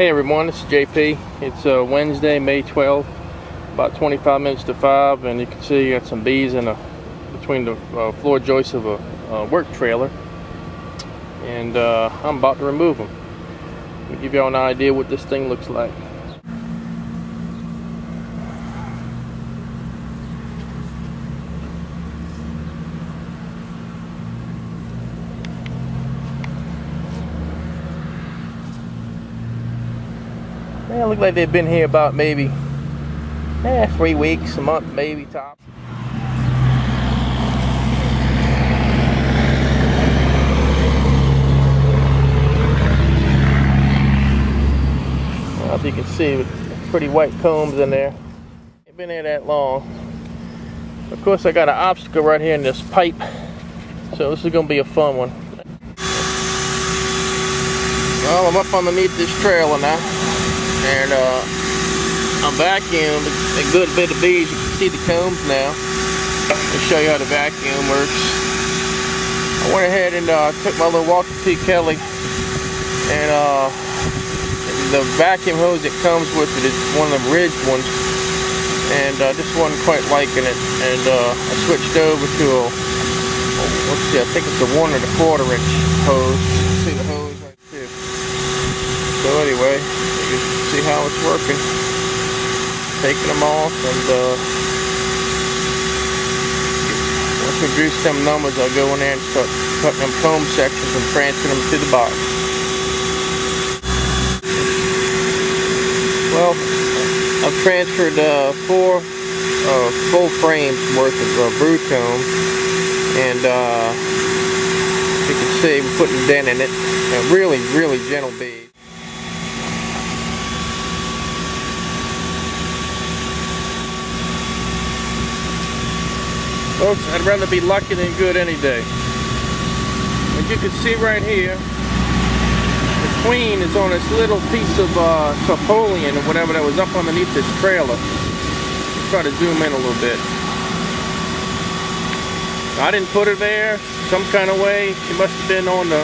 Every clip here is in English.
Hey everyone, is JP. It's uh, Wednesday, May 12th, about 25 minutes to 5, and you can see you got some bees in a, between the uh, floor joists of a uh, work trailer. And uh, I'm about to remove them. To give y'all an idea what this thing looks like. They look like they've been here about maybe eh, three weeks, a month, maybe top. Well, if you can see, pretty white combs in there. Ain't been there that long. Of course, I got an obstacle right here in this pipe, so this is gonna be a fun one. Well, I'm up underneath this trailer now and uh, I'm vacuumed a good bit of bees. You can see the combs now. I'll show you how the vacuum works. I went ahead and uh, took my little Walter T. Kelly and uh, the vacuum hose that comes with it is one of the ridged ones and uh, just wasn't quite liking it and uh, I switched over to a let's see I think it's a one and a quarter inch hose see the hose right there so anyway see how it's working. Taking them off and uh, once we reduce them numbers, I'll go in there and start cutting them comb sections and transferring them to the box. Well, I've transferred uh, four uh, full frames worth of uh, brood comb and uh, you can see we're putting dent in it. A really, really gentle bead. Folks, I'd rather be lucky than good any day. As you can see right here, the queen is on this little piece of uh, tarpaulin or whatever that was up underneath this trailer. Let's try to zoom in a little bit. I didn't put her there some kind of way. She must have been on the,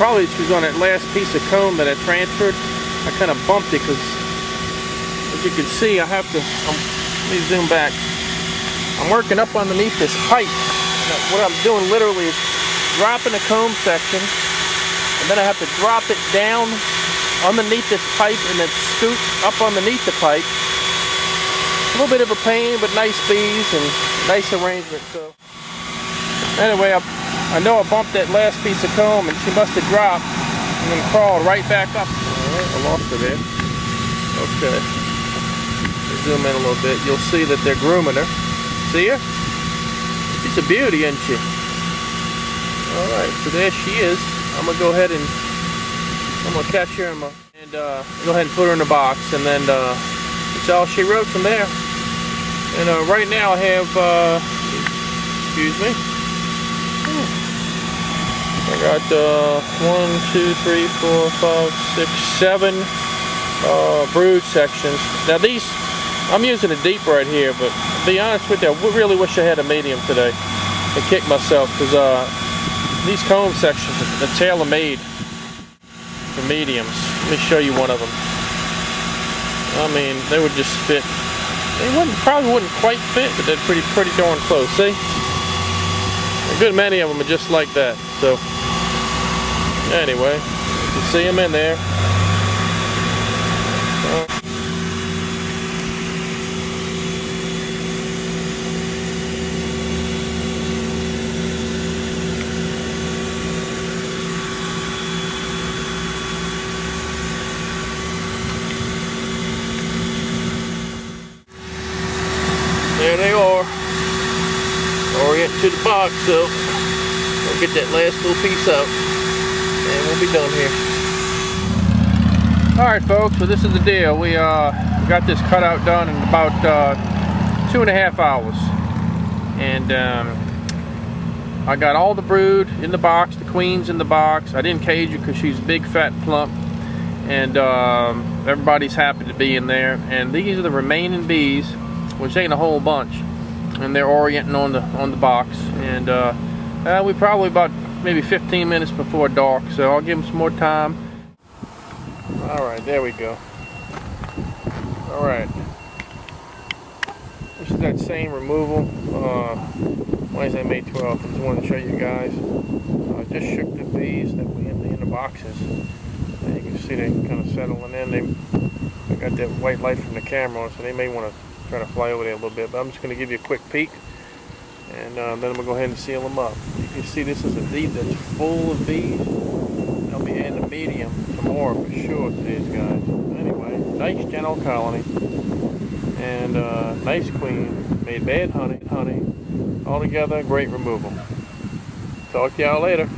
probably she was on that last piece of comb that I transferred. I kind of bumped it because, as you can see, I have to, um, let me zoom back. I'm working up underneath this pipe. What I'm doing literally is dropping a comb section and then I have to drop it down underneath this pipe and then scoot up underneath the pipe. A little bit of a pain, but nice bees and nice arrangement. So anyway, I, I know I bumped that last piece of comb and she must have dropped and then crawled right back up. Right, I lost her there. Okay. Zoom in a little bit. You'll see that they're grooming her. See her? She's a beauty, isn't she? Alright, so there she is. I'm to go ahead and I'm to catch her and, and uh, go ahead and put her in the box. And then uh, it's all she wrote from there. And uh, right now I have, uh, excuse me. I got uh, one, two, three, four, five, six, seven uh, brood sections. Now these I'm using a deep right here, but be honest with you, I really wish I had a medium today and kick myself because uh, these comb sections are tailor-made for mediums. Let me show you one of them. I mean, they would just fit. They wouldn't probably wouldn't quite fit, but they're pretty pretty darn close. See, a good many of them are just like that. So anyway, you can see them in there. there they are. Orient to the box, so we'll get that last little piece out and we'll be done here. Alright folks, so this is the deal. We uh, got this cutout done in about uh, two and a half hours. And um, I got all the brood in the box, the queen's in the box. I didn't cage her because she's big, fat, plump. And um, everybody's happy to be in there. And these are the remaining bees which ain't a whole bunch and they're orienting on the on the box and uh, uh, we probably about maybe 15 minutes before dark so I'll give them some more time Alright, there we go. Alright. This is that same removal. Uh, Wednesday, May 12th. I just wanted to show you guys. I just shook the bees that were in the, in the boxes. And you can see they kind of settling in. They I got that white light from the camera on, so they may want to try to fly over there a little bit. But I'm just going to give you a quick peek. And uh, then I'm going to go ahead and seal them up. You can see this is a deep that's full of bees. I'll be adding a medium more for sure to these guys. Anyway, nice gentle colony. And uh, nice queen. Made bad honey, honey. All together, great removal. Talk to y'all later.